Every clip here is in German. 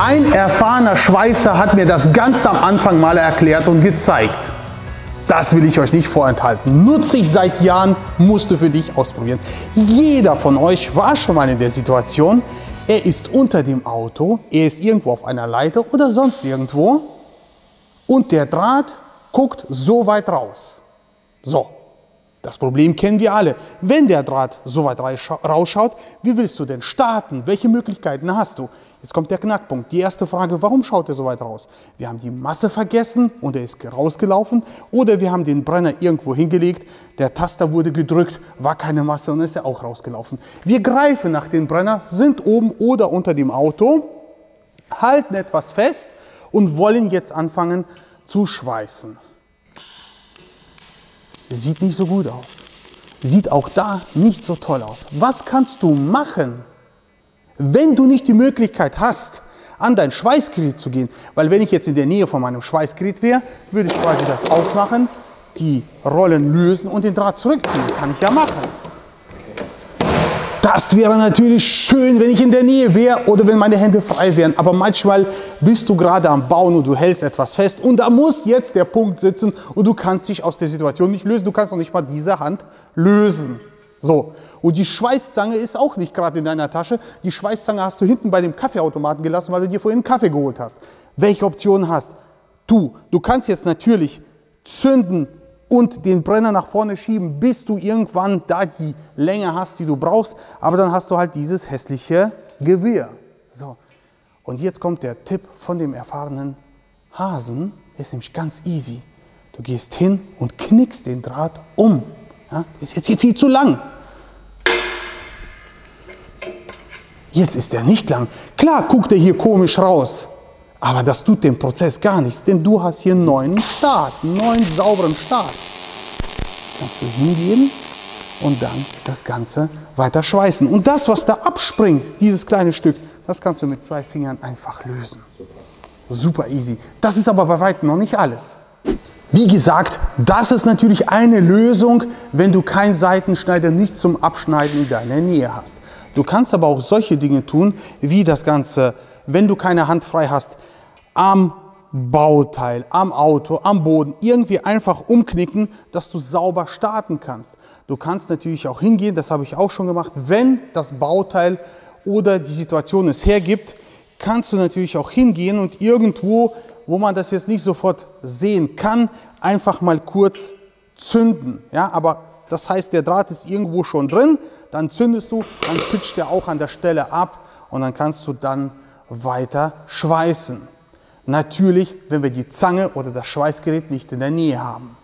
Ein erfahrener Schweißer hat mir das ganz am Anfang mal erklärt und gezeigt. Das will ich euch nicht vorenthalten. Nutze ich seit Jahren, musst du für dich ausprobieren. Jeder von euch war schon mal in der Situation, er ist unter dem Auto, er ist irgendwo auf einer Leiter oder sonst irgendwo und der Draht guckt so weit raus. So, das Problem kennen wir alle. Wenn der Draht so weit rausschaut, wie willst du denn starten? Welche Möglichkeiten hast du? Jetzt kommt der Knackpunkt. Die erste Frage, warum schaut er so weit raus? Wir haben die Masse vergessen und er ist rausgelaufen oder wir haben den Brenner irgendwo hingelegt, der Taster wurde gedrückt, war keine Masse und ist er auch rausgelaufen. Wir greifen nach dem Brenner, sind oben oder unter dem Auto, halten etwas fest und wollen jetzt anfangen zu schweißen. Sieht nicht so gut aus. Sieht auch da nicht so toll aus. Was kannst du machen, wenn du nicht die Möglichkeit hast, an dein Schweißgerät zu gehen, weil wenn ich jetzt in der Nähe von meinem Schweißgerät wäre, würde ich quasi das aufmachen, die Rollen lösen und den Draht zurückziehen. Kann ich ja machen. Das wäre natürlich schön, wenn ich in der Nähe wäre oder wenn meine Hände frei wären. Aber manchmal bist du gerade am Bauen und du hältst etwas fest und da muss jetzt der Punkt sitzen und du kannst dich aus der Situation nicht lösen. Du kannst noch nicht mal diese Hand lösen. So. Und die Schweißzange ist auch nicht gerade in deiner Tasche. Die Schweißzange hast du hinten bei dem Kaffeeautomaten gelassen, weil du dir vorhin einen Kaffee geholt hast. Welche Optionen hast du? Du kannst jetzt natürlich zünden und den Brenner nach vorne schieben, bis du irgendwann da die Länge hast, die du brauchst. Aber dann hast du halt dieses hässliche Gewirr. So. Und jetzt kommt der Tipp von dem erfahrenen Hasen. Ist nämlich ganz easy. Du gehst hin und knickst den Draht um. Ja, ist jetzt hier viel zu lang. Jetzt ist er nicht lang. Klar guckt er hier komisch raus, aber das tut dem Prozess gar nichts, denn du hast hier einen neuen Start, einen neuen sauberen Start. Kannst du hingehen und dann das Ganze weiter schweißen. Und das, was da abspringt, dieses kleine Stück, das kannst du mit zwei Fingern einfach lösen. Super easy. Das ist aber bei weitem noch nicht alles. Wie gesagt, das ist natürlich eine Lösung, wenn du keinen Seitenschneider, nichts zum Abschneiden in deiner Nähe hast. Du kannst aber auch solche Dinge tun, wie das Ganze, wenn du keine Hand frei hast, am Bauteil, am Auto, am Boden irgendwie einfach umknicken, dass du sauber starten kannst. Du kannst natürlich auch hingehen, das habe ich auch schon gemacht, wenn das Bauteil oder die Situation es hergibt, kannst du natürlich auch hingehen und irgendwo wo man das jetzt nicht sofort sehen kann, einfach mal kurz zünden. Ja, aber das heißt, der Draht ist irgendwo schon drin, dann zündest du, dann pitcht der auch an der Stelle ab und dann kannst du dann weiter schweißen. Natürlich, wenn wir die Zange oder das Schweißgerät nicht in der Nähe haben.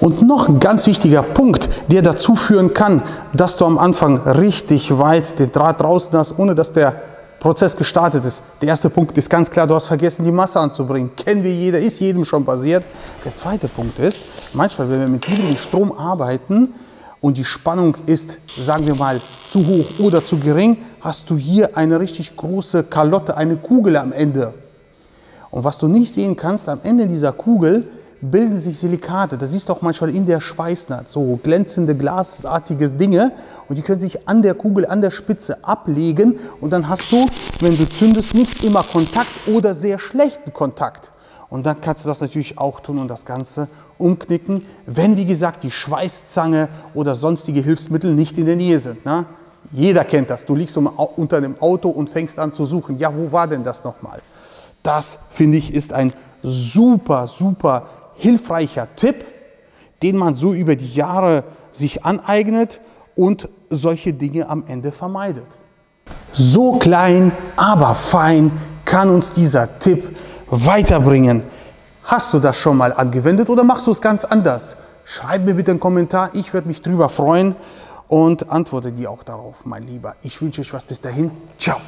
Und noch ein ganz wichtiger Punkt, der dazu führen kann, dass du am Anfang richtig weit den Draht draußen hast, ohne dass der Prozess gestartet ist. Der erste Punkt ist ganz klar, du hast vergessen, die Masse anzubringen. Kennen wir jeder, ist jedem schon passiert. Der zweite Punkt ist, manchmal, wenn wir mit niedrigem Strom arbeiten und die Spannung ist, sagen wir mal, zu hoch oder zu gering, hast du hier eine richtig große Kalotte, eine Kugel am Ende. Und was du nicht sehen kannst, am Ende dieser Kugel bilden sich Silikate. Das siehst du auch manchmal in der Schweißnaht, so glänzende, glasartige Dinge. Und die können sich an der Kugel, an der Spitze ablegen. Und dann hast du, wenn du zündest, nicht immer Kontakt oder sehr schlechten Kontakt. Und dann kannst du das natürlich auch tun und das Ganze umknicken, wenn, wie gesagt, die Schweißzange oder sonstige Hilfsmittel nicht in der Nähe sind. Ne? Jeder kennt das. Du liegst unter einem Auto und fängst an zu suchen. Ja, wo war denn das nochmal? Das, finde ich, ist ein super, super hilfreicher Tipp, den man so über die Jahre sich aneignet und solche Dinge am Ende vermeidet. So klein, aber fein kann uns dieser Tipp weiterbringen. Hast du das schon mal angewendet oder machst du es ganz anders? Schreib mir bitte einen Kommentar, ich würde mich drüber freuen und antworte dir auch darauf, mein Lieber. Ich wünsche euch was bis dahin. Ciao.